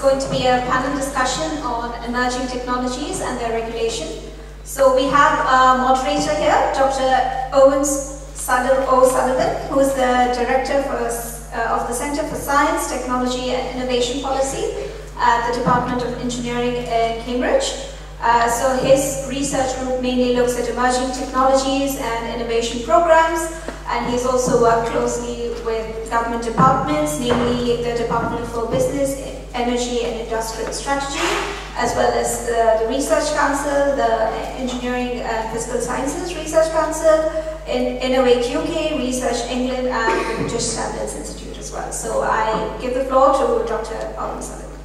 going to be a panel discussion on emerging technologies and their regulation. So we have a moderator here, Dr. Eoin O'Sullivan, who is the Director for, uh, of the Center for Science, Technology and Innovation Policy at the Department of Engineering in Cambridge. Uh, so his research group mainly looks at emerging technologies and innovation programs, and he's also worked closely with government departments, namely the Department for Business, Energy and Industrial Strategy, as well as the, the Research Council, the Engineering and Physical Sciences Research Council, in, Innovate UK, Research England, and the British Standards Institute as well. So I give the floor to Dr. Eoin O'Sullivan.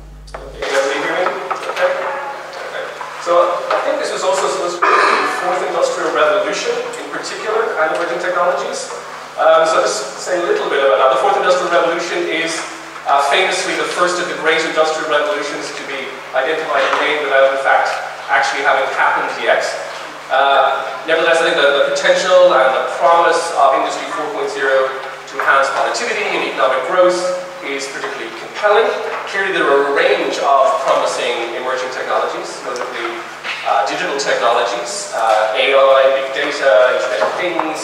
So I think this was also supposed to the fourth industrial revolution in particular and emerging technologies. Um, so just say a little bit about that. The fourth industrial revolution is uh, famously the first of the great industrial revolutions to be identified and named without in fact actually having happened yet. Uh, nevertheless, I think the, the, potential and the promise of Industry 4.0 to enhance productivity and economic growth is particularly compelling. Clearly, there are a range of promising emerging technologies, notably uh, digital technologies, uh, AI, big data, Internet of Things,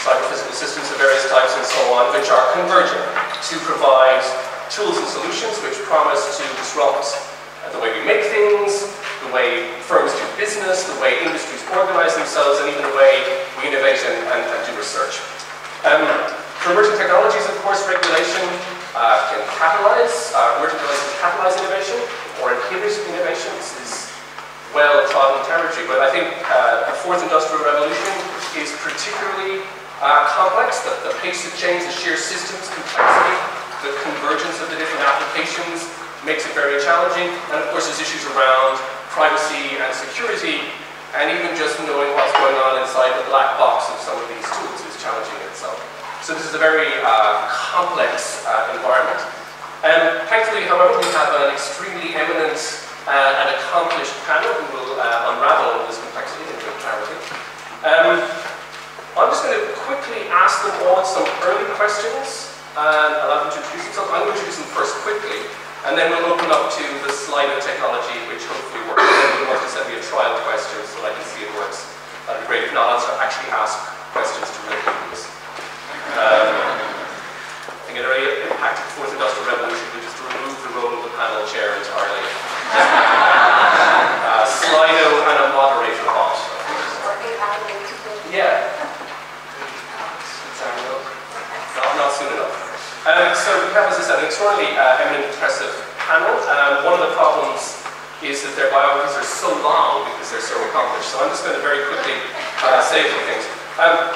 cyber-physical systems of various types and so on, which are converging to provide tools and solutions which promise to disrupt the way we make things, the way firms do business, the way industries organize themselves, and even the way we innovate and, and, and do research. Um, for emerging technologies, of course, regulation uh, can catalyze, uh, emerging technologies can catalyze innovation or inhibit innovation. This is well-trodden territory, but I think uh, the fourth industrial revolution is particularly uh, complex. The, the pace of change, the sheer systems complexity, the convergence of the different applications makes it very challenging. And of course, there's issues around privacy and security, and even just knowing what's going on inside the black box of some of these tools is challenging itself. So this is a very uh, complex uh, environment. And thankfully, however, we have an extremely eminent uh, and accomplished panel who will uh, unravel this complexity into clarity. Um, I'm just going to quickly ask them all some early questions and allow them to introduce themselves. I'm going to introduce them first quickly, and then we'll open up to the Slido technology, which hopefully works. And want to send me a trial question so that I can see it works. That'd be great. If not, I'll actually ask questions to real people. Um, I think it already impacted the fourth industrial revolution, which is to remove the role of the panel chair entirely. uh, Slido and a moderator bot. Yeah. Not, not soon enough. Um, so we have, as I said, an extraordinarily uh, eminent impressive panel. Um, one of the problems is that their biographies are so long because they're so accomplished. So I'm just going to very quickly uh, say a few things. Um,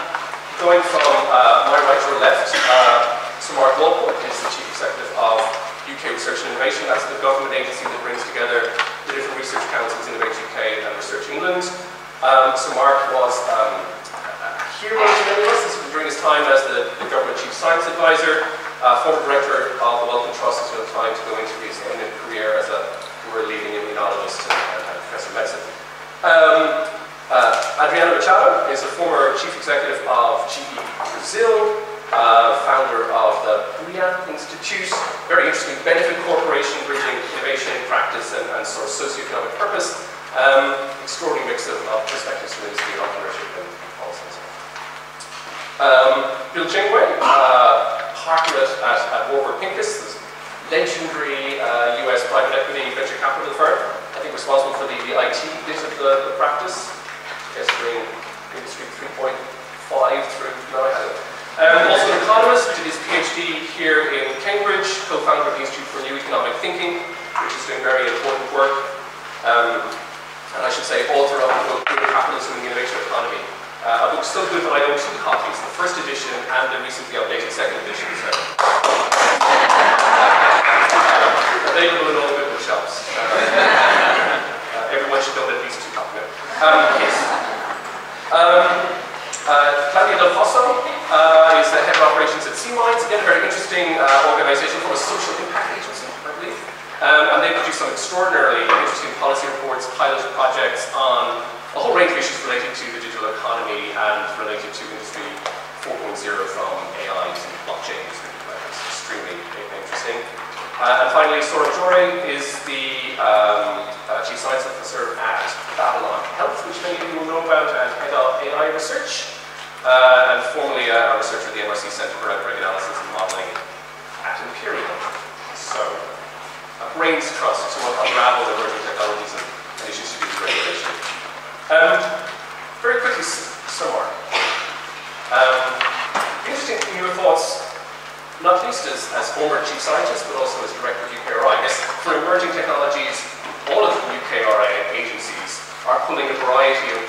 Going from uh, my right to left, uh, Sir Mark Walport is the Chief Executive of UK Research and Innovation. That's the government agency that brings together the different research councils, Innovate UK and Research England. Um, so Mark was um, a hero to many of us during his time as the, the government chief science advisor, uh, former director of the Wellcome Trust has no time to go into his eminent career as a leading immunologist and, and, professor of medicine. Um, uh, Adriana Machado is a former chief executive of GE Brazil, uh, founder of the Briyah Institute, very interesting benefit corporation bridging innovation, practice, and, and sort of socioeconomic purpose. Um, extraordinary mix of, of perspectives from industry, entrepreneurship, and policy. Um, Bill Janeway, uh, partner at, at, Warburg Pincus, legendary uh, US private equity venture capital firm, I think responsible for the, the IT bit of the, the practice bring Industry 3.5 through, no I had it. Um, also an economist, did his PhD here in Cambridge, co-founder of the Institute for New Economic Thinking, which is doing very important work. Um, and I should say, author of the book Capitalism and the Innovation Economy. Uh, a book so good that I own two copies, the first edition and the recently updated second edition. So. available in all good bookshops. Uh, uh, everyone should own at least two copies. Um, yes. Um, uh, Claudia Del Pozo uh, is the head of operations at C-Minds, again a very interesting uh, organization from a social impact agency, I believe. Um, and they produce some extraordinarily interesting policy reports, pilot projects on a whole range of issues related to the digital economy and related to Industry 4.0 from AI to blockchain. It's extremely interesting. Uh, and finally, Saurabh Johri is the um, uh, Chief Science Officer at Babylon Health, which many of you will know about, and head of AI research, uh, and formerly a researcher at the MRC Centre for Outbreak Analysis and Modelling at Imperial. So, a brain's trust to unravel the emerging technologies and issues to do with regulation. Um, very quickly, Samar. Um, interesting to your thoughts not least as, as former chief scientist, but also as director of UKRI. I guess for emerging technologies, all of the UKRI agencies are pulling a variety of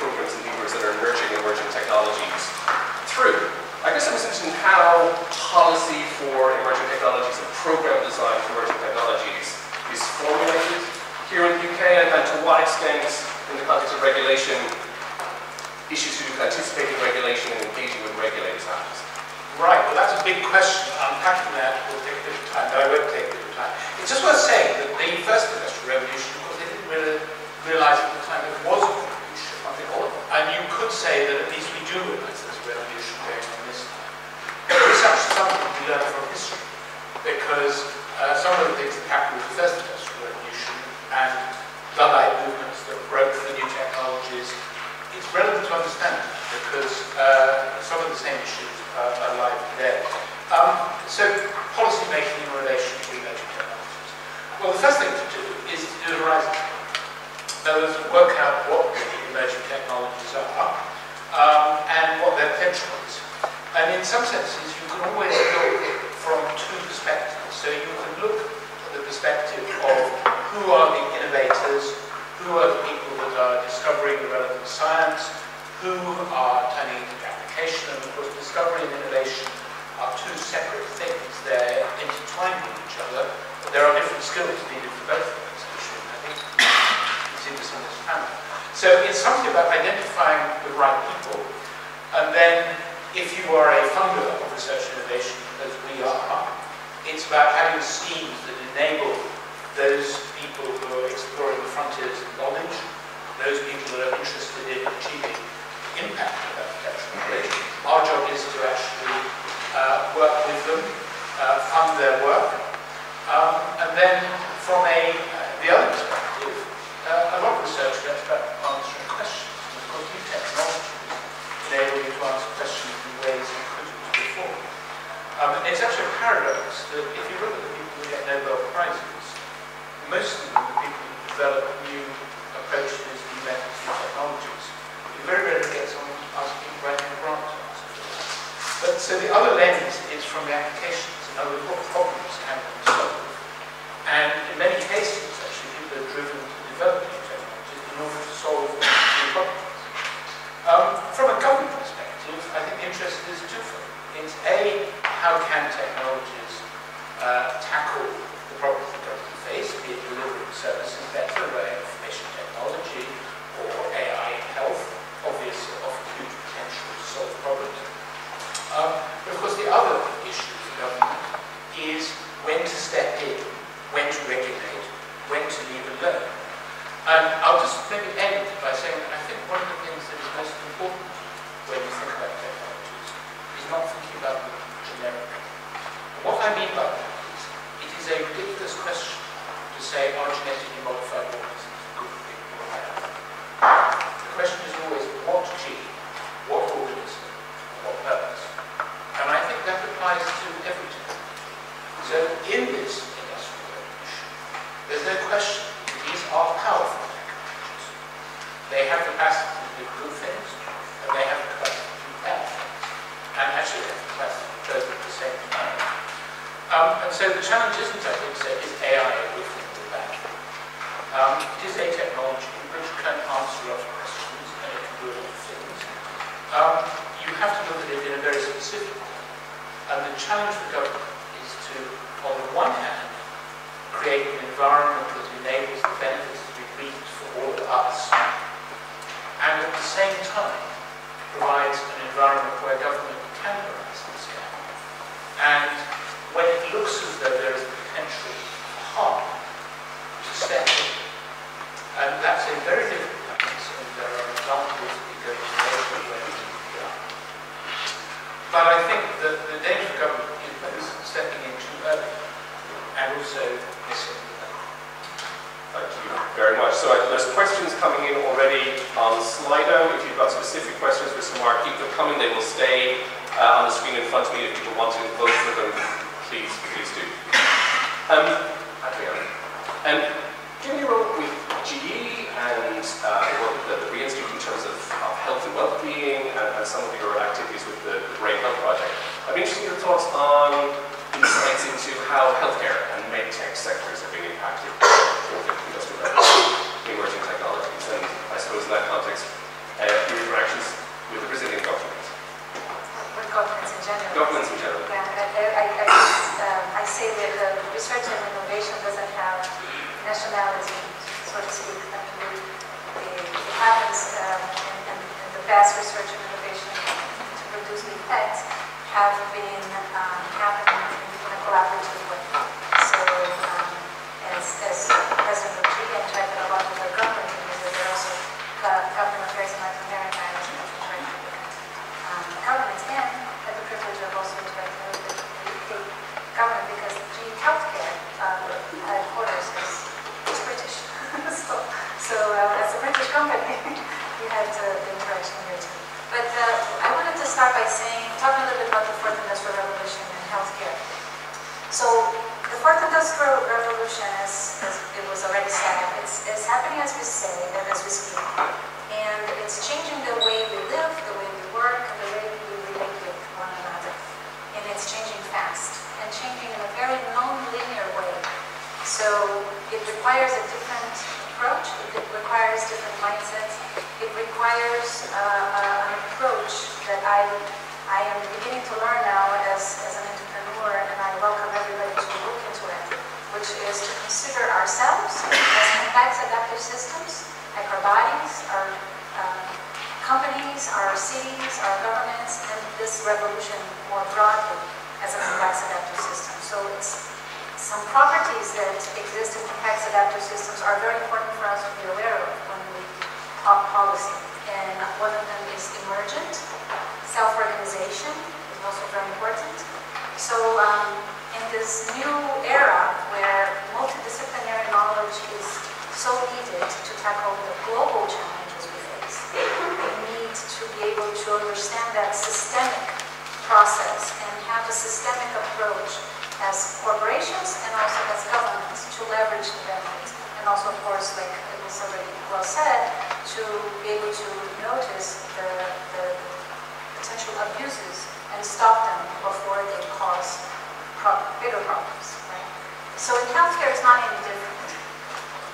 them, uh, fund their work, um, and then from a the other perspective, uh, a lot of research gets about answering questions. And of course, new technologies enable you to answer questions in ways you couldn't before. Um, it's actually a paradox that if you look at the people who get Nobel Prizes, most of them are people who develop new approaches, new methods, new technologies very rarely get someone asking writing a grant to ask But so the other lens is from the applications, in other words, what problems can we solve? And in many cases, actually, people are driven to develop new technologies in order to solve new problems. Um, from a government perspective, I think the interest is twofold. It's A, how can technologies uh, tackle the problems that government face, be it delivering services better by information technology or AI in health, obviously offer huge potential to solve problems. Um, but of course the other issue for government is when to step in, when to regulate, when to leave alone. And I'll just maybe end by saying that I think one of the things that is most important when you think about technologies is not thinking about them generically. And what I mean by that is, it is a ridiculous question to say are genetically modified organisms good for people or bad question is always what gene, what organism, what purpose. And I think that applies to every technology. So in this industrial revolution, no question these are powerful. They have the capacity to do things, and they have the capacity to do bad things. And actually they have the capacity to do both at the same time. Um, and so the challenge isn't, I think, say, is AI a good thing or bad? Um, it is a technology requires a different approach, it requires different mindsets, it requires uh, an approach that I, I am beginning to learn now as, as an entrepreneur, and I welcome everybody to look into it, which is to consider ourselves as complex adaptive systems, like our bodies, our um, companies, our cities, our governments, and this revolution more broadly as a complex adaptive system. So it's some properties that exist in complex adaptive systems are very important for us to be aware of when we talk policy. And one of them is emergent. Self-organization is also very important. So um, in this new era where multidisciplinary knowledge is so needed to tackle the global challenges we face, we need to be able to understand that systemic process and have a systemic approach as corporations and also as governments to leverage the benefits. And also, of course, like it was already well said, to be able to notice the, the potential abuses and stop them before they cause pro bigger problems. Right? So in healthcare, it's not any different.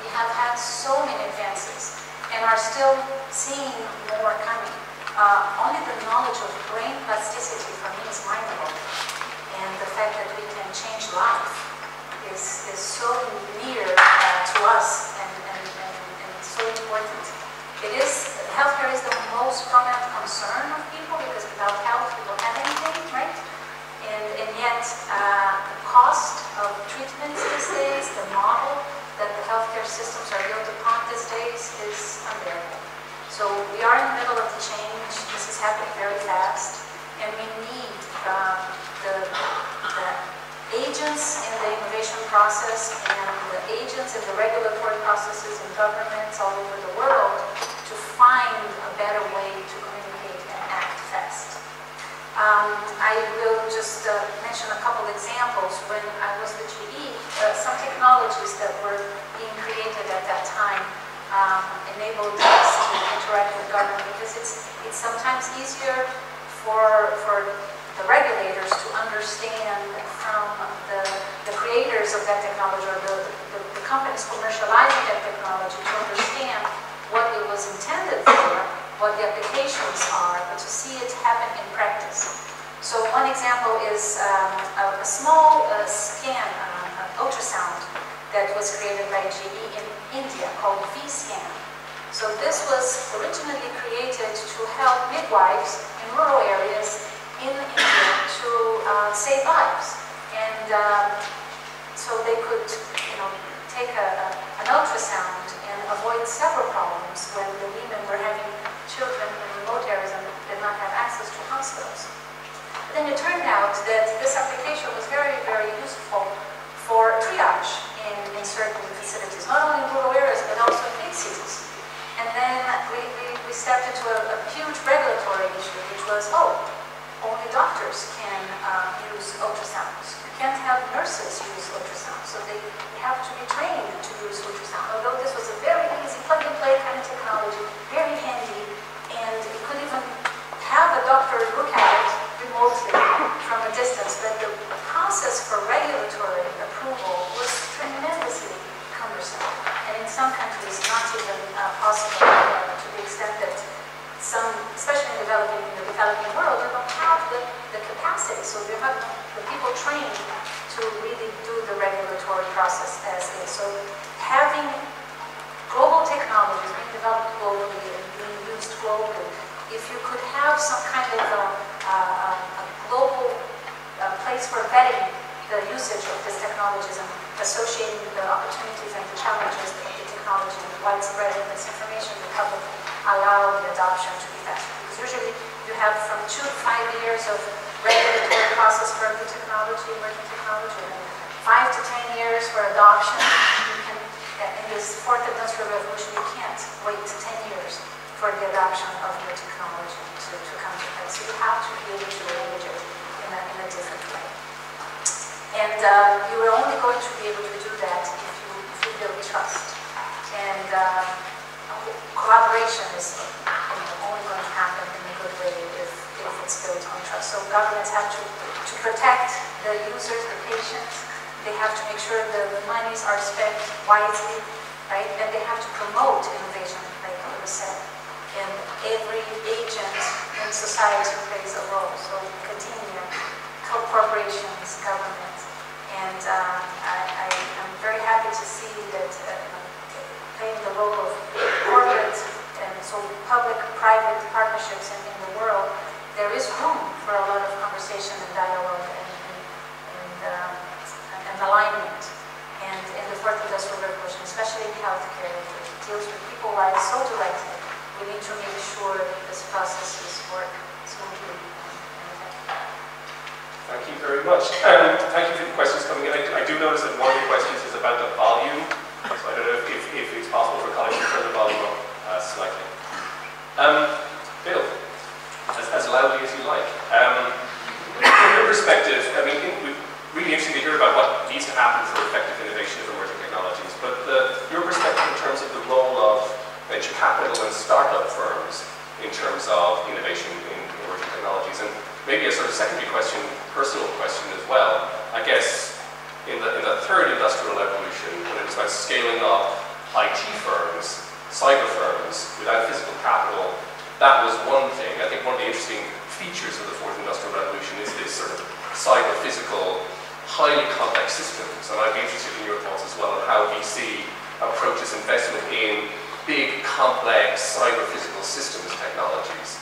We have had so many advances and are still seeing more coming. Uh, only the knowledge of brain plasticity for me is mind-blowing. And the fact that we change life is, is so near uh, to us and, and, and, and so important. It is, healthcare is the most prominent concern of people because without health we don't have anything, right? And, and yet uh, the cost of treatments these days, the model that the healthcare systems are built upon these days is unbearable. So we are in the middle of the change. This is happening very fast. And we need um, the, the agents in the innovation process and the agents in the regulatory processes in governments all over the world to find a better way to communicate and act fast. Um, I will just uh, mention a couple examples. When I was with GE, uh, some technologies that were being created at that time um, enabled us to interact with government because it's, it's sometimes easier for, for the regulators to understand from the, the creators of that technology or the, the, the companies commercializing that technology to understand what it was intended for, what the applications are, but to see it happen in practice. So one example is um, a, a, small uh, scan, uh, ultrasound, that was created by GE in India called V-Scan. So this was originally created to help midwives in rural areas in India to uh, save lives. And um, so they could, you know, take a, a, an ultrasound and avoid several problems when the women were having children in remote areas and did not have access to hospitals. But then it turned out that this application was very, And every agent in society plays a role. So continue, corporations, governments. And um, I, am very happy to see that uh, playing the role of corporate and so public-private partnerships in, in, the world, there is room for a lot of conversation and dialogue and, and, um, and alignment. And in the fourth industrial revolution, especially in healthcare, it deals with people lives so directly. We need to make sure that this processes work smoothly. Thank you very much. Um, thank you for the questions coming in. I, I, do notice that one of the questions is about the volume. So I don't know if, if it's possible for colleagues to turn the volume up uh, slightly. Um, Bill, as, as, loudly as you like. Um, from your perspective, I mean, really interesting to hear about what needs to happen for effective innovation of emerging technologies, but the, your perspective in terms of the role of venture capital and startup firms in terms of innovation in emerging technologies. And maybe a sort of secondary question, personal question as well. I guess in the, in the third industrial revolution, when it was about scaling up IT firms, cyber firms, without physical capital, that was one thing. I think one of the interesting features of the fourth industrial revolution is this sort of cyber-physical, highly complex systems. And I'd be interested in your thoughts as well on how VC approaches investment in big, complex cyber-physical systems technologies.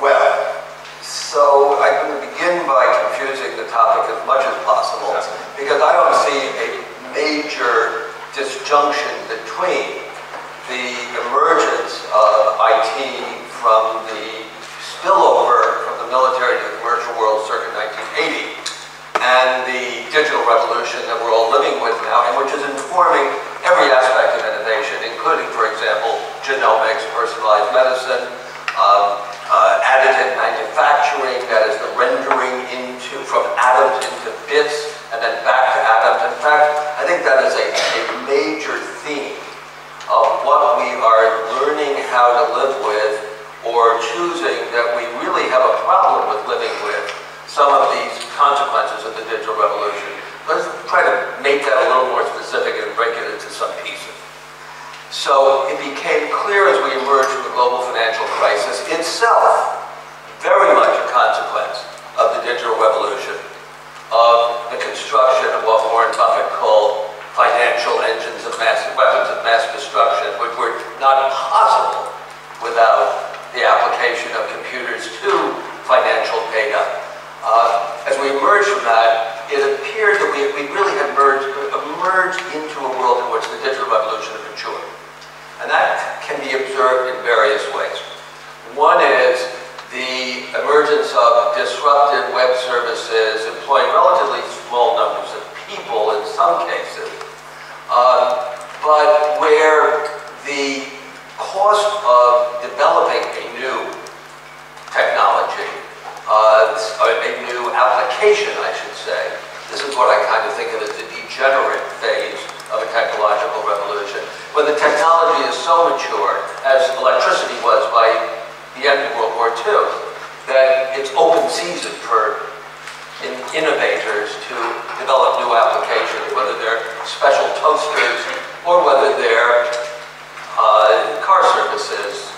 Well, so I'm going to begin by confusing the topic as much as possible because I don't see a major disjunction between the emergence of IT from the spillover from the military to the commercial world circa 1980 and the digital revolution that we're all living with now and which is informing every aspect of innovation, including, for example, genomics, personalized medicine, um, uh, additive manufacturing, that is the rendering into from atoms into bits and then back to atoms. In fact, I think that is a, a major theme of what we are learning how to live with or choosing that we really have a problem with living with some of these consequences of the digital revolution. Let's try to make that a little more specific and break it into some pieces. So it became clear as we emerged from the global financial crisis itself, very much a consequence of the digital revolution, of the construction of what Warren Buffett called financial engines of mass, weapons of mass destruction, which were not possible without the application of computers to financial data. As we emerged from that, it appeared that we, we really had merged, emerged into a world in which the digital revolution had matured. And that can be observed in various ways. One is the emergence of disruptive web services employing relatively small numbers of people in some cases, uh, but where the cost of developing a new technology, uh, a new application, I should say, this is what I kind of think of as the degenerate phase of a technological revolution. When the technology is so mature, as electricity was by the end of World War II, that it's open season for in innovators to develop new applications, whether they're special toasters or whether they're uh, car services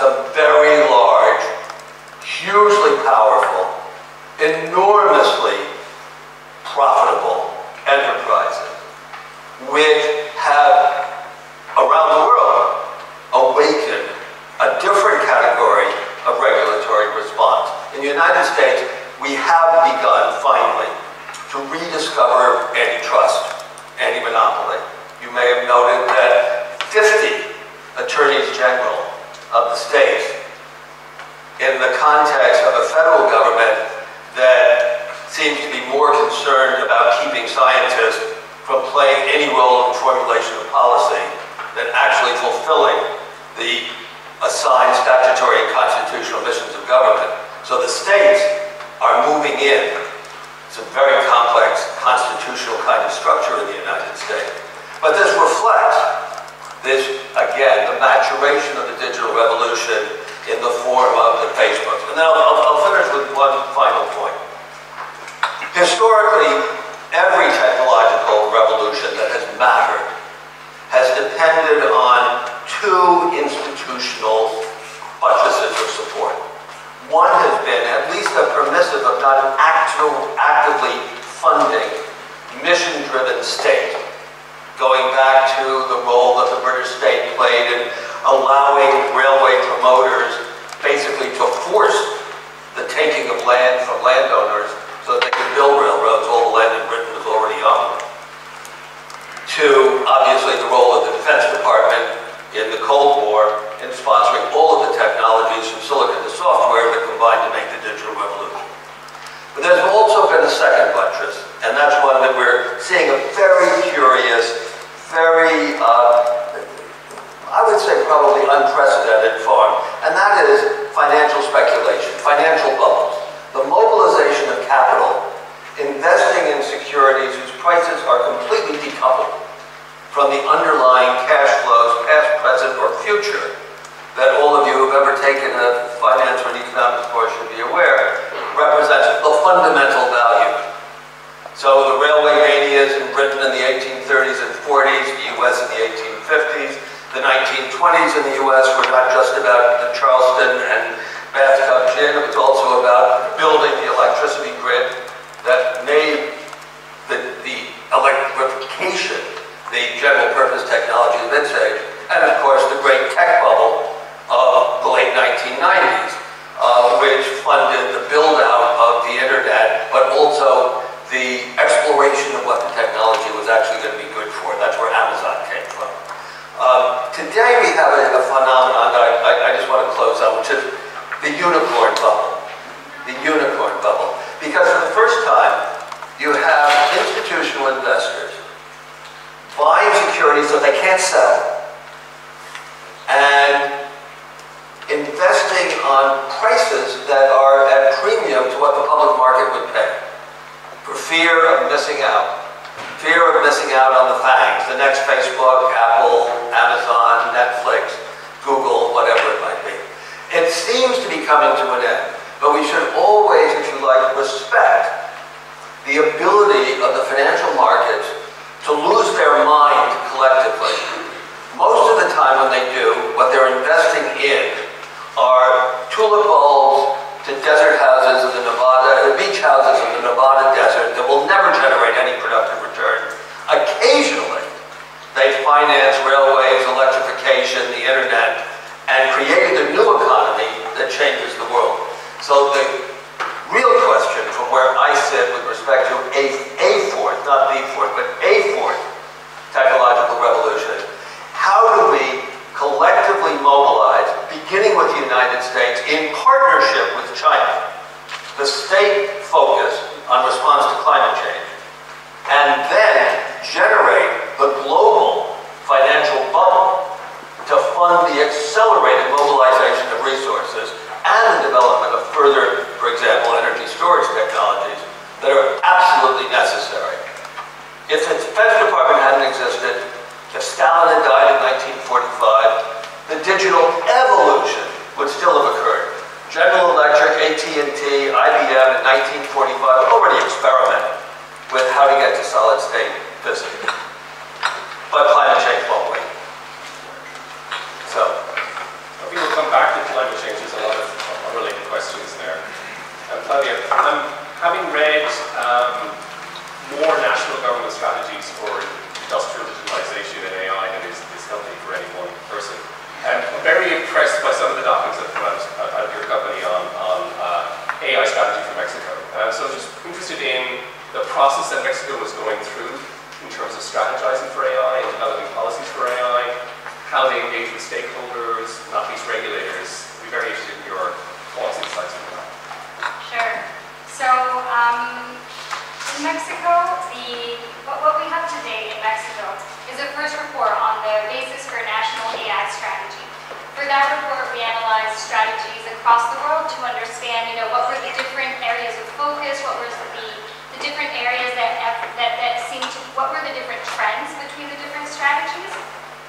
A very large, hugely powerful, enormously profitable enterprises which have around the world awakened a different category of regulatory response. In the United States, we have begun finally to rediscover antitrust, anti-monopoly. You may have noted that 50 attorneys general of the state in the context of a federal government that seems to be more concerned about keeping scientists from playing any role in the formulation of policy than actually fulfilling the assigned statutory and constitutional missions of government. So the states are moving in. It's a very complex constitutional kind of structure in the United States. But this reflects this, again, the maturation of the digital revolution in the form of the Facebook. And then I'll, I'll, I'll finish with one final point. Historically, every technological revolution that has mattered has depended on two institutional buttresses of support. One has been at least a permissive, if not an active, actively funding, mission-driven state going back to the role that the British state played in allowing railway promoters basically to force the taking of land from landowners so that they could build railroads. All the land in Britain was already owned. To obviously the role of the Defense Department in the Cold War in sponsoring all of the technologies from silicon to software that combined to make the digital revolution. But there's also been a second buttress, and that's one that we're seeing a to desert houses in the Nevada, the beach houses in the Nevada desert that will never generate any productive return. Occasionally, they finance railways, electrification, the internet, and created a new economy that changes the world. So the real question from where I sit with respect to a, a fourth, not the fourth, but a fourth technological revolution is how do we collectively mobilize, beginning with the United States, in partnership with China, the state focus on response to climate change, and then generate the global financial bubble to fund the accelerated mobilization of resources and the development of further, for example, energy storage technologies that are absolutely necessary. If the Defense Department hadn't existed, if Stalin had died in 1945, the digital evolution would still have occurred. General Electric, AT&T, IBM in 1945 already experimented with how to get to solid state physics. But climate change won't wait. So, We will come back to climate change. There's a lot of unrelated questions there. And Claudia, um, having read um, more national government strategies for industrial digitalization and AI than is, is healthy for any one person, I'm very impressed by some of the documents that have come out, out of your company on, on uh, AI strategy for Mexico. Uh, so I'm just interested in the process that Mexico was going through in terms of strategizing for AI and developing policies for AI, how they engage with stakeholders, not least regulators. I'd be very interested in your thoughts and insights on that. Sure. So, um, in Mexico, the what, what we have today in Mexico is a first report on the basis for a national AI strategy. For that report, we analyzed strategies across the world to understand, you know, what were the different areas of focus, what were the, the different areas that, that, that seemed to, what were the different trends between the different strategies.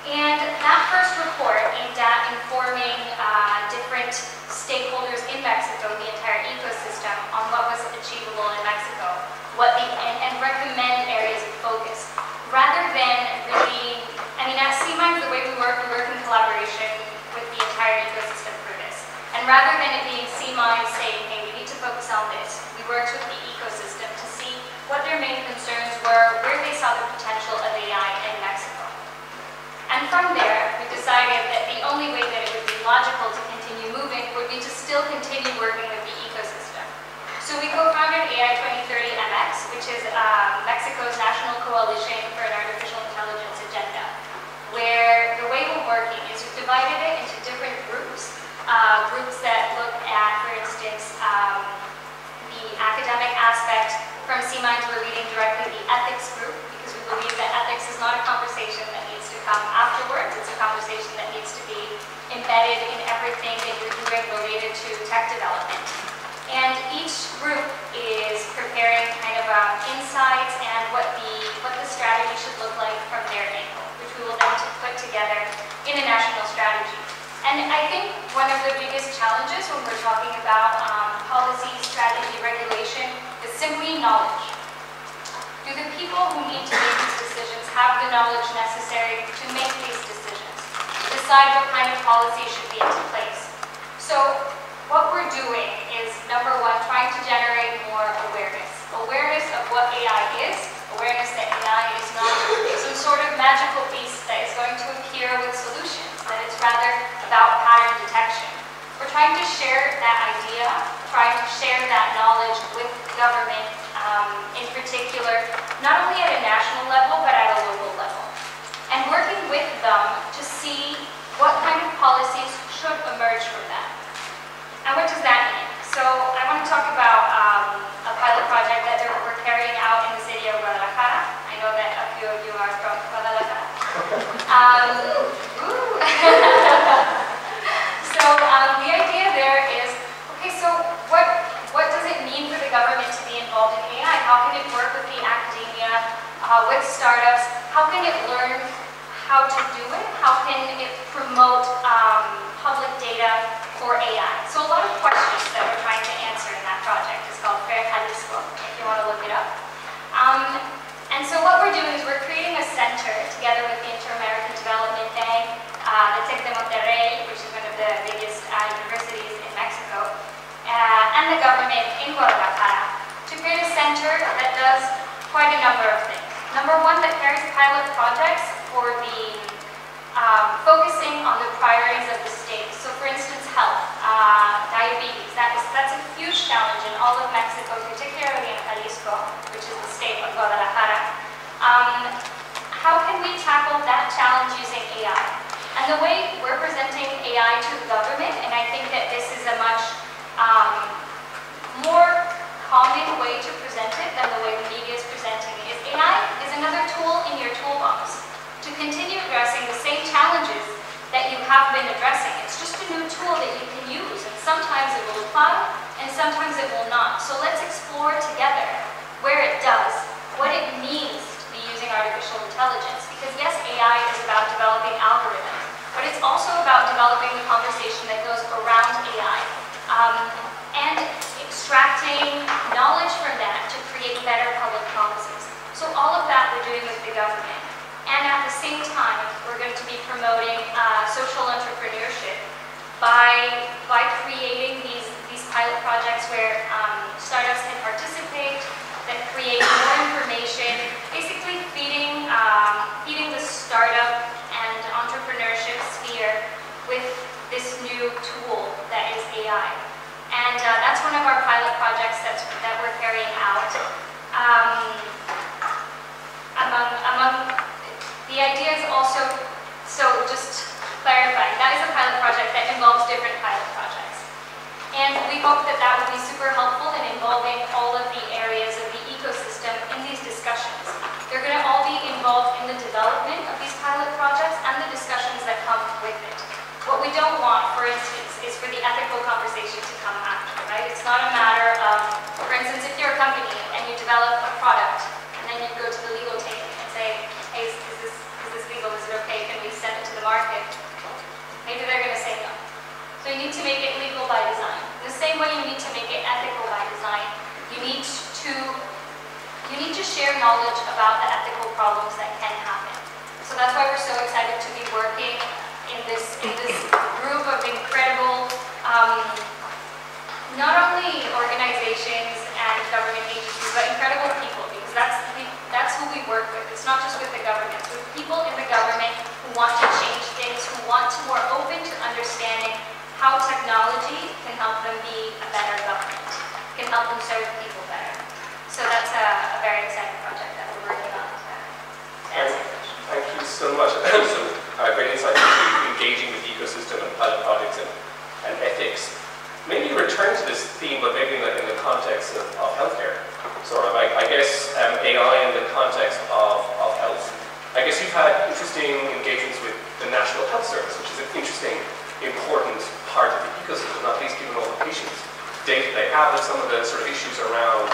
And that first report aimed at informing uh, different stakeholders in Mexico, the entire ecosystem, on what was achievable in Mexico, what the, and, and recommend areas of focus. Rather than really, I mean, at CMIND, the way we work, we work in collaboration with the entire ecosystem for this. And rather than it being CMIND saying, hey, we need to focus on this, we worked with the ecosystem to see what their main concerns were, where they saw the potential of AI in Mexico. And from there, we decided that the only way that it would be logical to continue moving would be to still continue working with the ecosystem. So we co-founded AI 2030 MX, which is um, Mexico's national coalition for an artificial intelligence agenda, where the way we're working is we've divided it into different groups, uh, groups that look at, for instance, um, the academic aspect. From CMIND, we're leading directly the ethics group because we believe that ethics is not a conversation that needs to come afterwards. It's a conversation that embedded in everything that you're doing related to tech development. And each group is preparing kind of um, insights and what the what the strategy should look like from their angle, which we will then put together in a national strategy. And I think one of the biggest challenges when we're talking about um, policy, strategy, regulation is simply knowledge. Do the people who need to make these decisions have the knowledge necessary to make these decisions? Decide what kind of policy should be in place. So what we're doing is, number one, trying to generate more awareness. Awareness of what AI is, awareness that AI is not some sort of magical beast that is going to appear with solutions, that it's rather about pattern detection. We're trying to share that idea, trying to share that knowledge with government uh, with startups, how can it learn how to do it? How can it promote um, public data for AI? So a lot of questions that we're trying to answer in that project. It's called Fair Jalisco, if you want to look it up. Um, and so what we're doing is we're creating a center together with the Inter-American Development Bank, uh, the Tec de Monterrey, which is one of the biggest uh, universities in Mexico, uh, and the government in Guadalajara to create a center that does quite a number of Number one, that carries pilot projects for the um, focusing on the priorities of the state. So for instance, health, uh, diabetes, that is, that's a huge challenge in all of Mexico, particularly in Jalisco, which is the state of Guadalajara. Um, how can we tackle that challenge using AI? And the way we're presenting AI to the government, and I think that this is a much um, more common way to present it than the way the media is presenting it, is AI is another tool in your toolbox to continue addressing the same challenges that you have been addressing. It's just a new tool that you can use, and sometimes it will apply, and sometimes it will not. So let's explore together where it does, what it means to be using artificial intelligence. Because yes, AI is about developing algorithms, but it's also about developing the conversation that goes around AI. Um, and extracting knowledge from that to create better public policies. So all of that we're doing with the government. And at the same time, we're going to be promoting uh, social entrepreneurship by, by creating these, these pilot projects where um, startups can participate, that create more information, basically feeding, um, feeding the startup and entrepreneurship sphere with this new tool that is AI. And uh, that's one of our pilot projects that's, that we're carrying out. Um, among, among the idea is also, so just clarifying, that is a pilot project that involves different pilot projects. And we hope that that will be super helpful in involving all of the areas of the ecosystem in these discussions. They're going to all be involved in the development of these pilot projects and the discussions that come with it. What we don't want, for instance, is for the ethical conversation to come after, right? It's not a matter of, for instance, if you're a company and you develop a product and then you go to the legal team and say, hey, is, is this, is this legal? Is it okay? Can we send it to the market? Maybe they're going to say no. So you need to make it legal by design. The same way you need to make it ethical by design, you need to you need to share knowledge about the ethical problems that can happen. So that's why we're so excited to be working in this in this group of incredible um, not only organizations and government agencies, but incredible people, because that's the, that's who we work with. It's not just with the government, it's with people in the government who want to change things, who want to more open to understanding how technology can help them be a better government, can help them serve people better. So that's a, a very exciting project that we're working on. To answer your question. Thank you so much. so, uh, great insight into engaging with the ecosystem and pilot projects and, and ethics. Maybe return to this theme, but maybe in the, in the context of, of healthcare, sort of. I, guess um, AI in the context of, of health. I guess you've had interesting engagements with the National Health Service, which is an interesting, important part of the ecosystem, not least given all the patients data they have and some of the sort of issues around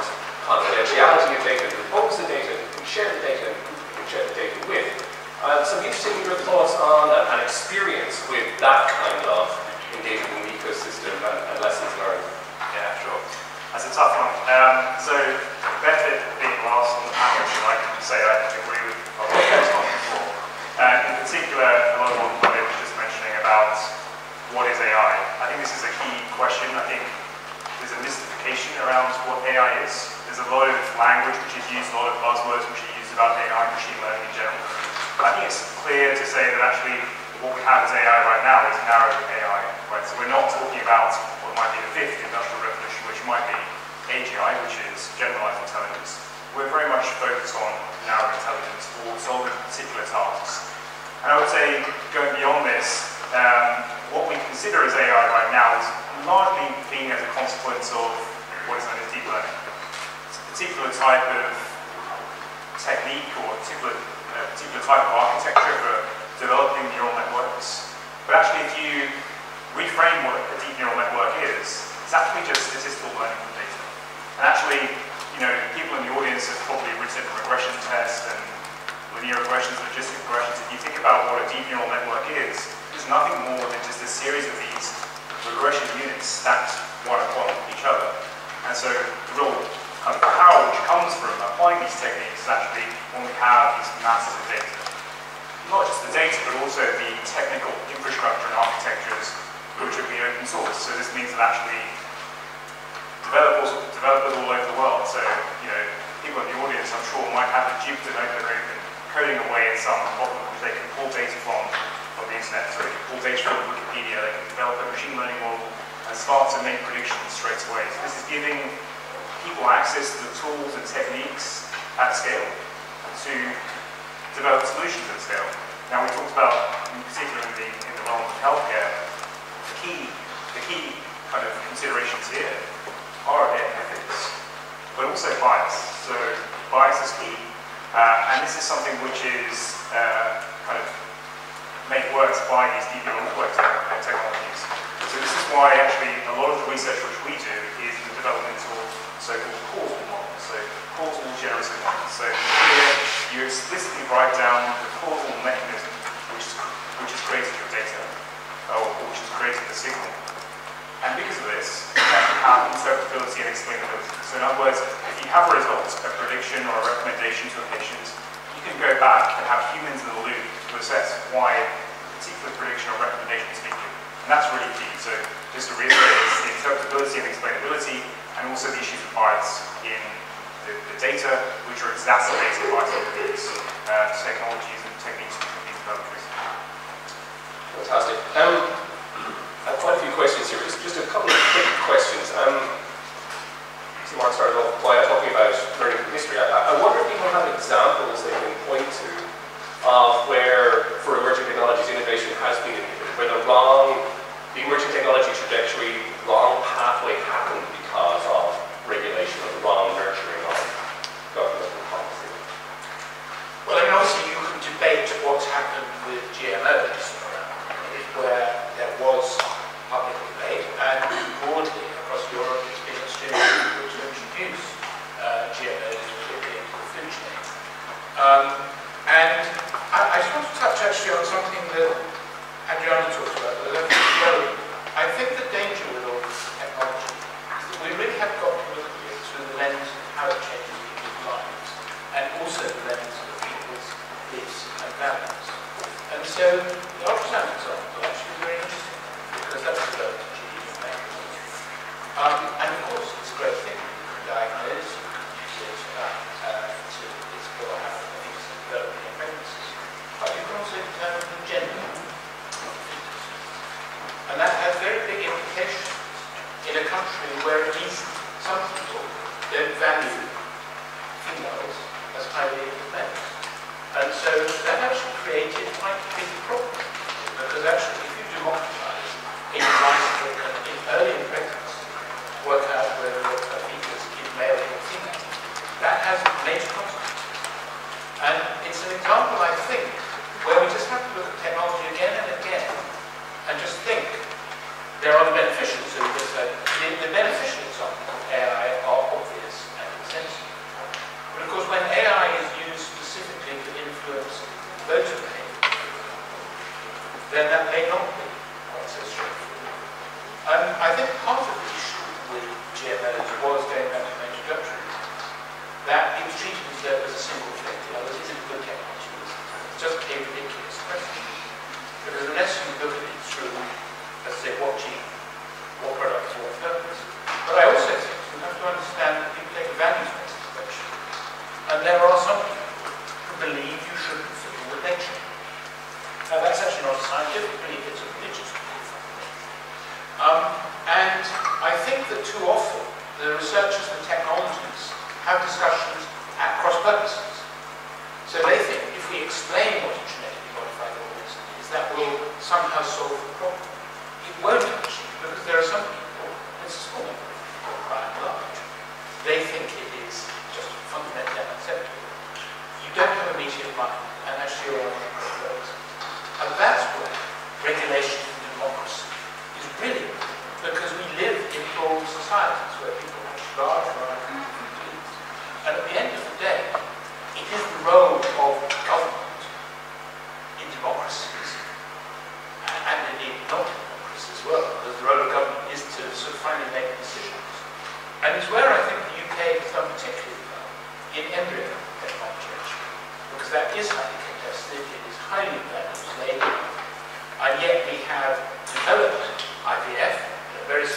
confidentiality of data, who owns the data, who can share the data, who share the data with. Uh, so I'm interested in your thoughts on uh, an experience with that kind of engagement in the ecosystem and, and lessons learned. Yeah, sure. That's a tough one. Um, so, of being last on the is I can say I agree with what was on before. Uh, in particular, a lot of what I was just mentioning about what is AI. I think this is a key question. I think there's a mystification around what AI is. There's a lot of language which is used, a lot of buzzwords which are used about AI and machine learning in general. I think it's clear to say that actually what we have as AI right now is narrow AI. Right? So we're not talking about what might be the fifth industrial revolution, which might be AGI, which is generalized intelligence. We're very much focused on narrow intelligence for solving particular tasks. And I would say, going beyond this, um, what we consider as AI right now is largely being as a consequence of what is known as deep learning. It's a particular type of technique or a particular, a particular type of architecture for developing neural networks. But actually, if you reframe what a deep neural network is, it's actually just statistical learning actually, you know, people in the audience have probably written regression tests and linear regressions, logistic regressions. If you think about what a deep neural network is, it's nothing more than just a series of these regression units stacked one upon each other. And so the real kind of power which comes from applying these techniques is actually when we have these masses of data. Not just the data, but also the technical infrastructure and architectures which would be open source. So this means that actually developers, developers all over the world, so you know, people in the audience I'm sure, might have a Jupyter notebook coding away in some problem which they can pull data from, from the internet. So they can pull data from Wikipedia, they can develop a machine learning model and start to make predictions straight away. So this is giving people access to the tools and techniques at scale to develop solutions at scale. Now we talked about, in particular in the, in the realm of healthcare, the key, the key kind of considerations here are but also bias. So bias is key, uh, and this is something which is uh, kind of made worse by these deep network technologies. So this is why actually a lot of the research which we do is the development of so-called causal models. So causal heuristic models. So here you explicitly write down the causal mechanism which, which has created your data, or which has created the signal. And because of this, you have interpretability and explainability. So in other words, if you have a result, a prediction or a recommendation to a patient, you can go back and have humans in the loop to assess why a particular prediction or recommendation is being given. And that's really key. So just to reiterate, it's the interpretability and explainability, and also the issues of bias in the, the data, which are exacerbated by some of these uh, technologies and techniques which have been developed recently. Fantastic. Um, Have quite a few questions here. Just, just a couple of quick questions. Um, so Mark started off by talking about learning from history. I, I wonder if people have examples they can point to of where, for emerging technologies, innovation has been inhibited, where the wrong, the emerging technology trajectory, wrong pathway happened because of regulation or the wrong nurturing of government policy. Well, I mean, obviously you can debate what's happened with GMOs, where there was public debate, and broadly across Europe it's been difficult to introduce uh, GMOs particularly the food chain. Um, and I, I just want to touch actually on something that Adriana talked about, that I think. I think the danger with all this technology is that we really have got to look at it through the lens of how it changes people's lives, and also the lens of people's beliefs and values. And so the ultrasound example actually is very interesting because that's developed to genetic mechanism. Um, and of course, it's a great thing. You can diagnose, you can use it uh, uh, to explore how things develop in pregnancies. But you can also determine the gender of the fetus. And that has very big implications in a country where at least some people don't value females as highly as men. And so that actually created quite big problems because actually if you democratize a device that can in early in pregnancy work out whether a fetus is male or female, that has major consequences. And it's an example, I think, where we just have to look at technology again and again and just think there are the so we just say the, the of AI are obvious and sensible. But of course, when AI is used specifically to influence voter behavior, then that may not be quite so straightforward. I think part of the issue with GMOs was going back to my introduction, that it was treated as though it was a single thing. You know, is it good technology? It's just a ridiculous question. Because unless you look at it through, let's say, what gene, what product, for what purpose. But I also think you have to understand that people take a values-based approach. And there are some who believe you shouldn't with nature. Now that's actually not a scientific belief, it's a religious belief. Um, and I think that too often the researchers and technologists have discussions at cross purposes. So they think if we explain what a genetically modified organism is, that will somehow solve the problem. It won't actually, because there are some people, it's a small number of people by and large, they think it is just fundamentally unacceptable. You don't have a meeting in mind, and actually you're on the roads. And that's where regulation and democracy is brilliant, because we live in plural societies where people have large views. And at the end of the day, it is the role of government in democracies, and indeed not democracies as well, because the role of government is to sort of finally make decisions. And it's where I think the UK has done particularly well in embryo technology, because that is highly contested, it is highly values-laden, and yet we have developed IVF in a very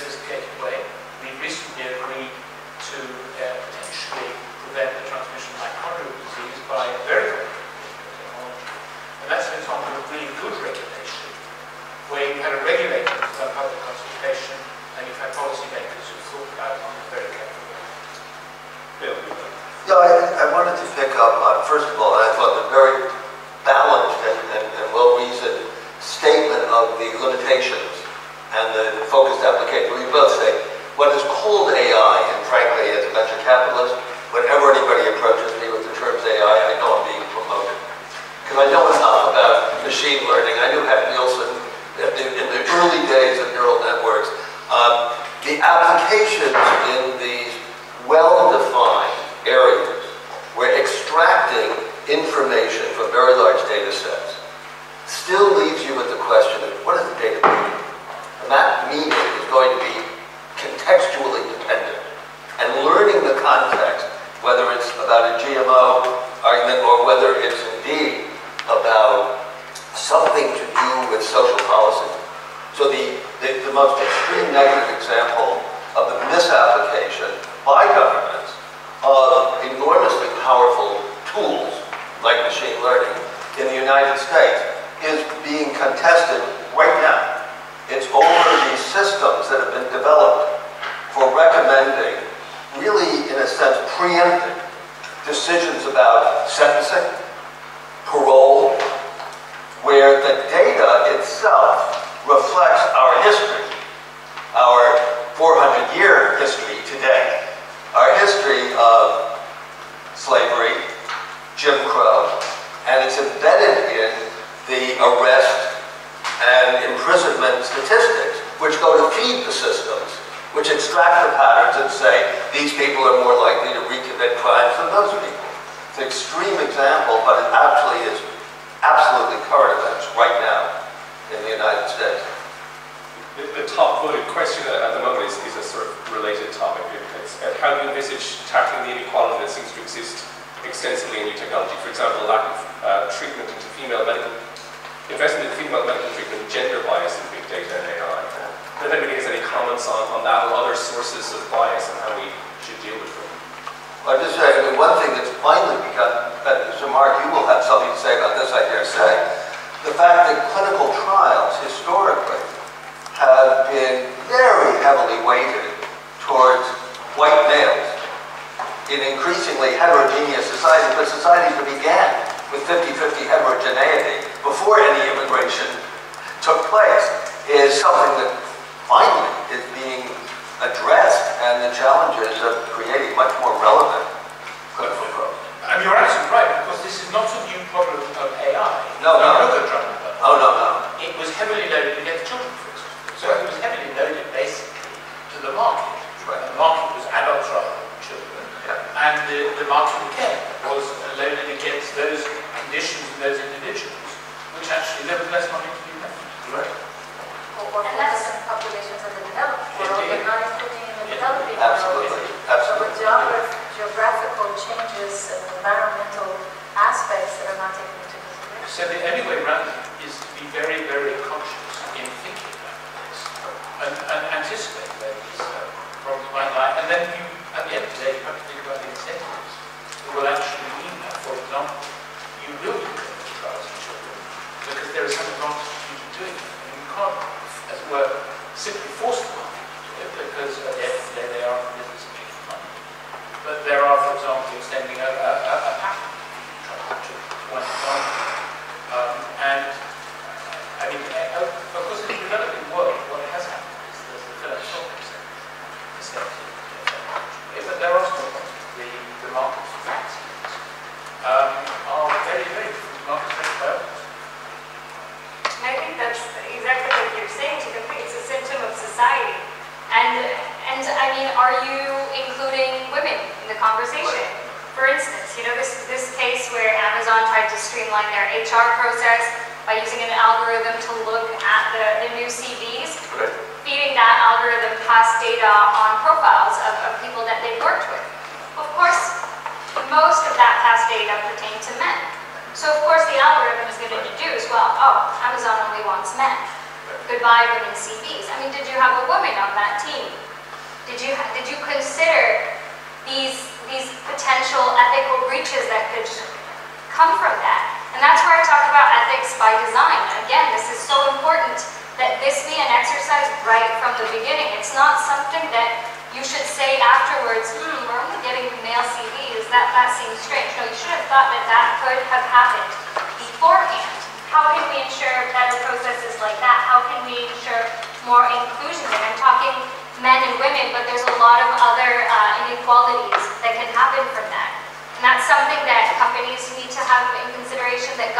statistics, which go to feed the systems, which extract the patterns and say, these people are more likely to recommit crimes than those people. It's an extreme example, but it actually is absolutely current events right now in the United States. The, the top voted question at the moment is, is a sort of related topic. It's uh, how do you envisage tackling the inequality that seems to exist extensively in new technology? For example, lack of uh, treatment into female medical, investment in female medical treatment, gender bias in big data and AI. If anybody has any comments on, on that or other sources of bias and how we should deal with them. I'll just say, I mean, one thing that's finally become, so Mark, you will have something to say about this, I dare say. The fact that clinical trials historically have been very heavily weighted towards white males in increasingly heterogeneous societies, but societies that began with 50-50 heterogeneity before any immigration took place is something that finally is being addressed and the challenges of creating much more relevant clinical programs. And you're absolutely right, because this is not a new problem of AI. No, no. Look at. Oh, no, no. It was heavily loaded against children, for instance. So it was heavily loaded basically to the market. Right. The market was adults rather than children. Yeah. And the, the market again was loaded against those conditions and those individuals, which actually there was less money to be made. Right. Or or populations in the developed world, but not including in the developing world. Absolutely, So absolutely. with geograph- geographical changes and environmental aspects that are not taken into consideration. So the only way around it is to be very, very conscious in thinking about this and, and anticipate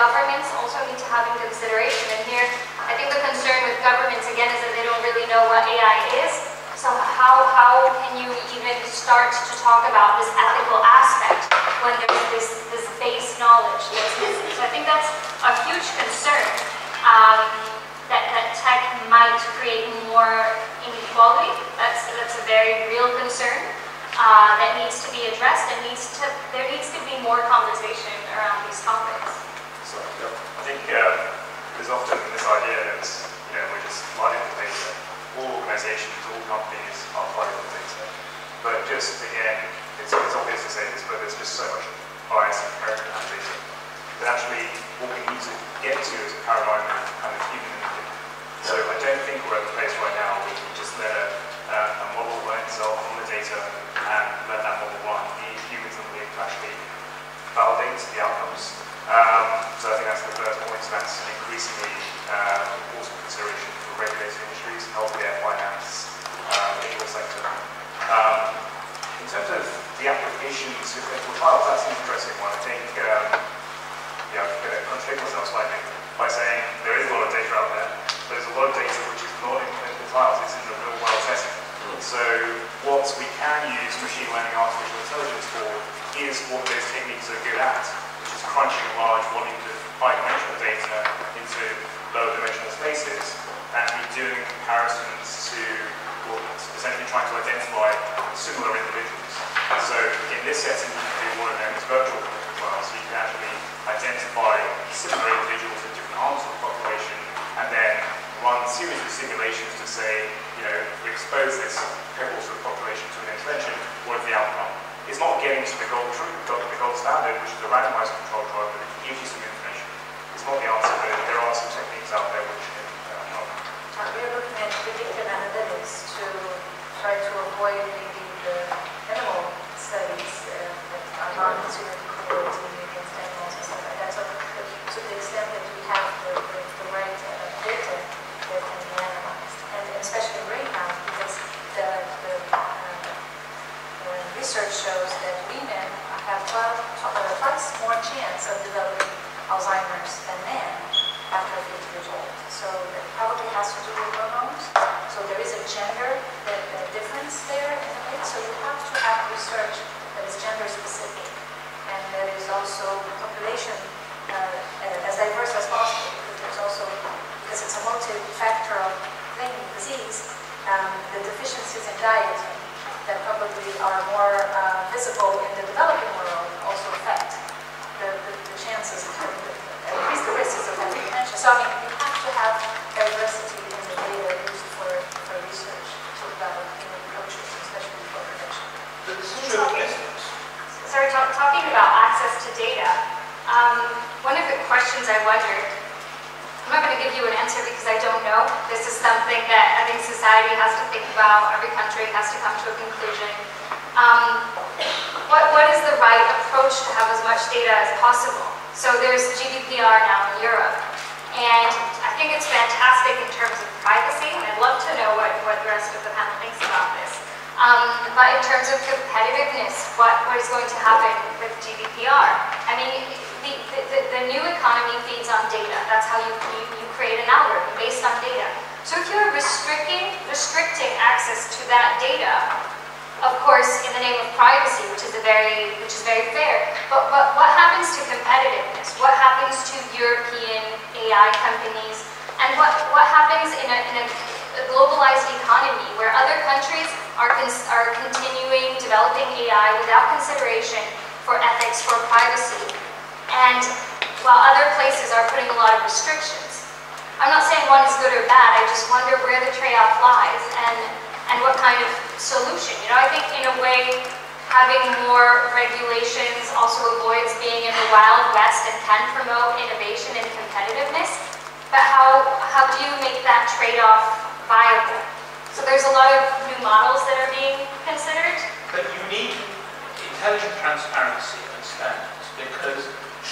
governments also need to have in consideration. And here, I think the concern with governments, again, is that they don't really know what AI is. So how, how can you even start to talk about this ethical aspect when there's this, this base knowledge that's missing? So I think that's a huge concern. Um, that, that tech might create more inequality. That's, that's a very real concern uh, that needs to be addressed and needs to, there needs to be more conversation around these topics. So, I think um, there's often this idea that you know, we're just with data. All organizations, all companies are with data. But just again, it's, it's obvious to say this, but there's just so much bias inherent in that data. That actually what we need to get to is a paradigm of kind of human so I don't think we're at the place right now where we can just let a, uh, a model learn itself on the data and let that model run. We need humans and we actually validate the outcomes. Um, so I think that's the first point. So that's an increasingly uh, important consideration for regulated industries, healthcare, finance, uh, legal sector. Um, in terms of the applications of clinical trials, that's an interesting one. I think, um, yeah, I'm going to contradict myself slightly by saying there is a lot of data out there there's a lot of data which is not in clinical trials, it's in the real world setting. So what we can use machine learning artificial intelligence for is what those techniques are good at, crunching large volumes of high dimensional data into lower dimensional spaces and be doing comparisons to well, essentially trying to identify similar individuals. So in this setting you can do what are known as virtual clinical trials, so you can actually identify similar individuals in different arms of the population and then run a series of simulations to say, you know, expose this cohort of the population to an intervention, what is the outcome? It's not getting to the gold truth, the standard, which is a randomized control trial, but it gives you some information. It's not the answer, but there are some techniques out there which can help. Uh, we're looking at predictive analytics to try to avoid maybe the animal studies uh, that are non-considered cruelty against animals and stuff like that. So to the extent that we have the, the, the right uh, data that can be analyzed, and especially right now because the, the, uh, the research shows that women have 12, uh, twice more chance of developing Alzheimer's than men after 50 years old. So it probably has to do with hormones. So there is a gender that, that difference there in the mix. So you have to have research that is gender specific and that is also population uh, as diverse as possible because there's also because it's a multifactorial thing, disease, um, the deficiencies in diet that probably are more uh, visible in the developing world also affect the, the, the chances of having, the, increase the risks of having dementia. So I mean, you have to have diversity in the data used for, for research to develop new approaches, especially for prevention. Sorry, talk, talking about access to data, um, one of the questions I wondered I'm not going to give you an answer because I don't know. This is something that I think society has to think about. Every country has to come to a conclusion. Um, what, what is the right approach to have as much data as possible? So there's GDPR now in Europe. And I think it's fantastic in terms of privacy, and I'd love to know what, what the rest of the panel thinks about this. Um, but in terms of competitiveness, what, what is going to happen with GDPR? I mean, the, the, the, new economy feeds on data. That's how you, you, you create an algorithm based on data. So if you're restricting, restricting access to that data, of course, in the name of privacy, which is a very, which is very fair. But, but what happens to competitiveness? What happens to European AI companies? And what, what happens in a, in a, globalized economy where other countries are, are continuing developing AI without consideration for ethics, for privacy, and while other places are putting a lot of restrictions. I'm not saying one is good or bad, I just wonder where the trade-off lies and, and what kind of solution. You know, I think in a way, having more regulations also avoids being in the wild west and can promote innovation and competitiveness. But how, how do you make that trade-off viable? So there's a lot of new models that are being considered. But you need intelligent transparency and standards because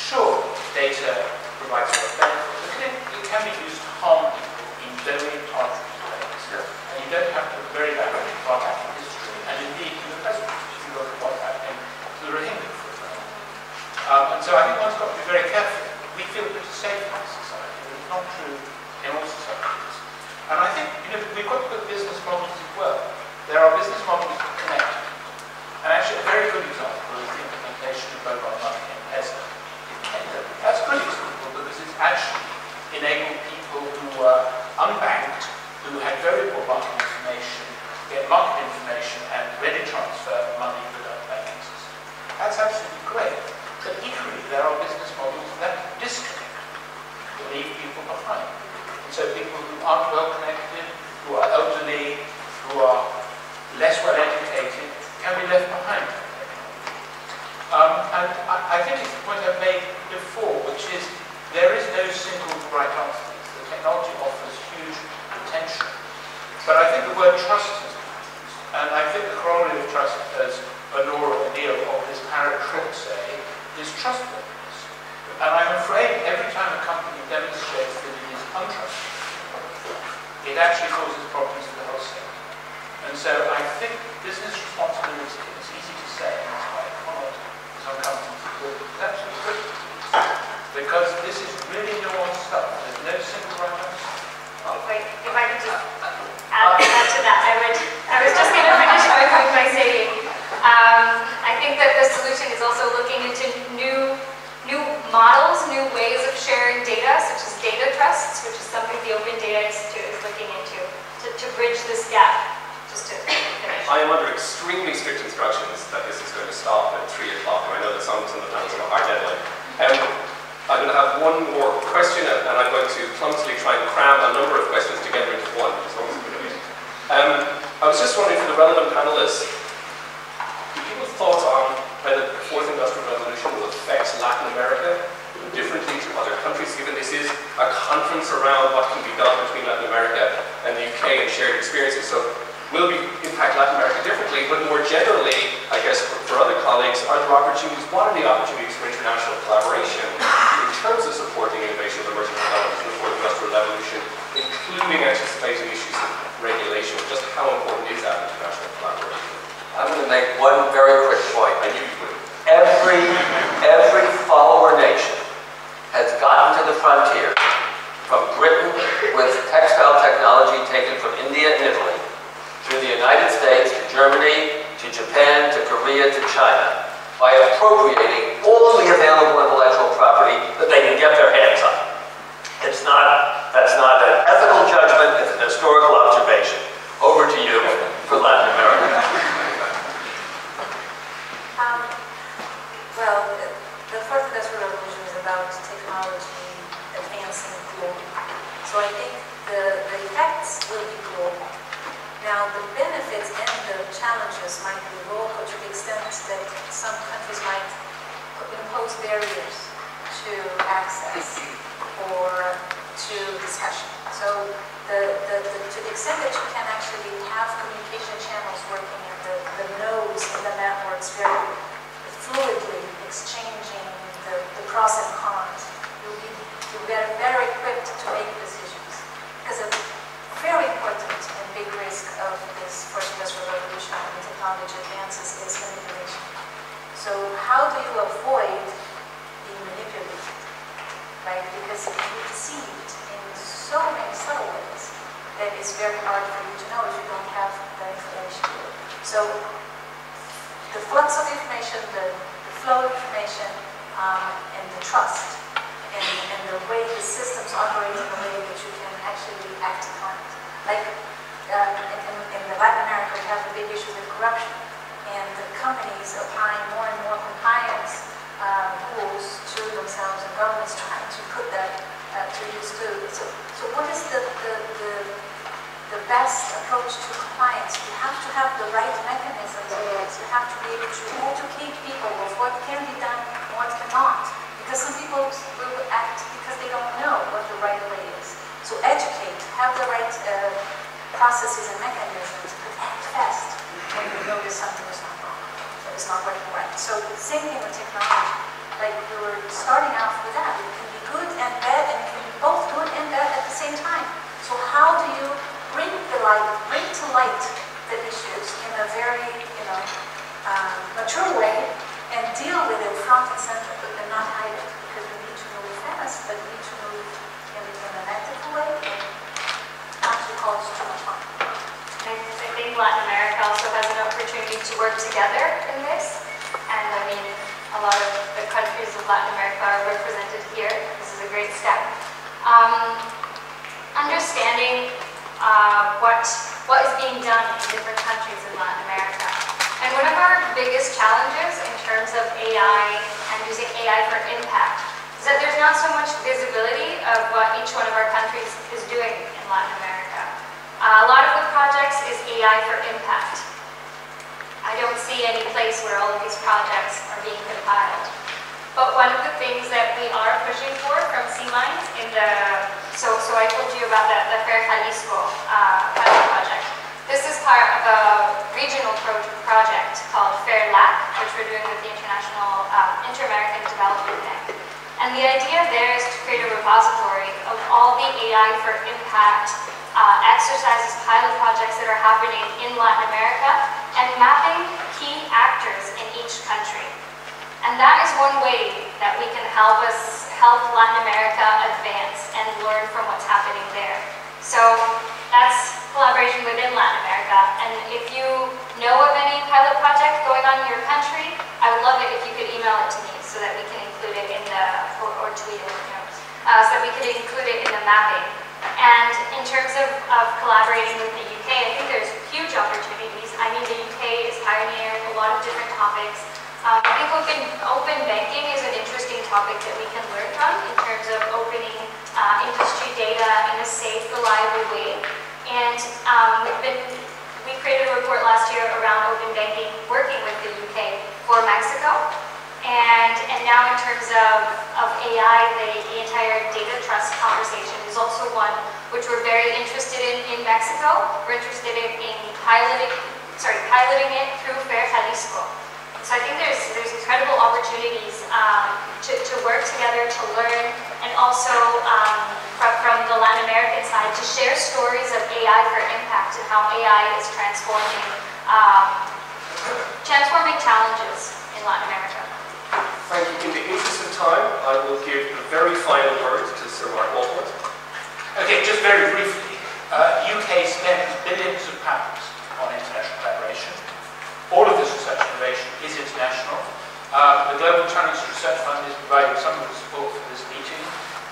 Sure, data provides a lot of benefit, but it, it can be used to harm people in very arbitrary ways. And you don't have to look very back, far back in history, and indeed in the present, if you look at what's happening to the Rohingya, for example. Um, and so I think one's got to be very careful. We feel pretty safe in our society, but it's not true in all societies. And I think you know, we've got to put business models as well. There are business models that connect. And actually, a very good example is the implementation of mobile money in PESA. That's a good example because it's actually enabled people who were unbanked, who had very poor market information, get market information and ready transfer money without banking system. That's absolutely great. There are business models that disconnect, leave people behind. And so people who aren't well connected, who are elderly, who are less well educated, can be left behind. Um, and I, I think it's the point I've made before, which is there is no single right answer. The technology offers huge potential. But I think the word trust used. And I think the corollary of trust, as Onora O'Neill of this parrot trick say, is trustworthiness. And I'm afraid every time a company demonstrates that it is untrustworthy, it actually causes problems for the whole sector. And so I think business responsibility, it's easy to say, and that's why I followed some companies to do it, is absolutely critical. Because this is really nuanced stuff. There's no simple right answer. If I, if I could just add, add to that, I would, I was just going to finish my point by saying, um, I think that the solution is also looking into models, new ways of sharing data, such as data trusts, which is something the Open Data Institute is looking into, to, to bridge this gap, just to finish. I am under extremely strict instructions that this is going to stop at 3 o'clock, and I know that some, some of the panels have a hard deadline. Um, I'm going to have one more question, and I'm going to clumsily try and cram a number of questions together into one, is. Um, I was just wondering for the relevant panelists, do people's thoughts on whether the fourth industrial revolution will affect Latin America differently to other countries, given this is a conference around what can be done between Latin America and the UK and shared experiences. So will we impact Latin America differently? But more generally, I guess for, for other colleagues, are there opportunities, what are the opportunities for international collaboration in terms of supporting innovation of emerging technologies in the fourth industrial revolution, including anticipating issues of regulation? Just how important is that international collaboration? I'm going to make one very quick point. I knew you would. Every, every follower nation has gotten to the frontier from Britain with textile technology taken from India and Italy, through the United States, to Germany, to Japan, to Korea, to China, by appropriating all the available intellectual property that they can get their hands on. It's not, that's not an ethical judgment, it's an historical observation. Over to you for Latin America. Um, well, the- the fourth industrial revolution is about technology advancing globally. So I think the, the effects will be global. Now, the benefits and the challenges might be local to the extent that some countries might impose barriers to access or to discussion. So the, the, the, to the extent that you can actually have communication channels working and the, the nodes in the networks very fluidly exchanging the, the pros and cons, you'll be you'll be better equipped to make decisions. Because a very important and big risk of this first industrial revolution and technology advances is manipulation. So how do you avoid being manipulated? Right? Because you're deceived in so many subtle ways that it's very hard for you to know if you don't have the information. So the flux of information, the, the flow of information, um, and the trust, and, and the way the systems operate in a way that you can actually act upon. Like um, in, in, in Latin America, we have the big issue with corruption, and the companies applying more and more compliance um, rules to themselves, and governments trying to put that uh, to use too. So, so what is the, the, the the best approach to compliance. You have to have the right mechanisms in place. You have to be able to educate people of what can be done and what cannot. Because some people act because they don't know what the right way is. So educate, have the right uh, processes and mechanisms, but act fast when you notice something is not wrong, that is not working right. So same thing with technology. Like we were starting off with that. It can be good and bad, and it can be both good and bad at the same time. So how do you bring the light, bring to light the issues in a very, you know, um, mature way and deal with it front and center, but not hide it, because we need to move fast, but we need to move in, in an ethical way and to. I I think Latin America also has an opportunity to work together in this. And I mean, a lot of the countries of Latin America are represented here. This is a great step. Um, understanding uh, what, what is being done in different countries in Latin America. And one of our biggest challenges in terms of AI and using AI for impact is that there's not so much visibility of what each one of our countries is doing in Latin America. Uh, a lot of the projects is AI for impact. I don't see any place where all of these projects are being compiled. But one of the things that we are pushing for from C-Minds in the, so, so I told you about the, the Fair Jalisco uh, project. This is part of a regional pro project called Fair LAC, which we're doing with the International, uh, Inter-American Development Bank. And the idea there is to create a repository of all the AI for impact uh, exercises, pilot projects that are happening in Latin America and mapping key actors in each country. And that is one way that we can help us help Latin America advance and learn from what's happening there. So that's collaboration within Latin America. And if you know of any pilot project going on in your country, I would love it if you could email it to me so that we can include it in the, or, or tweet it, you know, uh, so that we could include it in the mapping. And in terms of, collaborating with the UK, I think there's huge opportunities. I mean, the UK is pioneering a lot of different topics. Um, I think open, open banking is an interesting topic that we can learn from in terms of opening uh, industry data in a safe, reliable way. And um, we've been, we created a report last year around open banking, working with the UK for Mexico. And, and now in terms of, of AI, the, the entire data trust conversation is also one which we're very interested in in Mexico. We're interested in, in piloting, sorry, piloting it through Fair Jalisco. So I think there's, there's incredible opportunities um, to, to work together, to learn, and also um, from, from the Latin American side to share stories of AI for impact and how AI is transforming, um, transforming challenges in Latin America. Thank you. In the interest of time, I will give the very final word to Sir Mark Walport. Okay, just very briefly. Uh, UK spends billions of pounds on international collaboration. All of this research innovation is international. Uh, the Global Challenge Research Fund is providing some of the support for this meeting.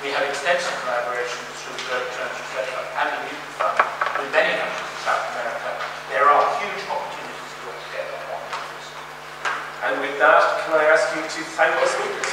We have extensive collaboration through the Global Challenge Research Fund and the Newton Fund with many countries in South America. There are huge opportunities to work together on this. And with that, I ask you to thank us. with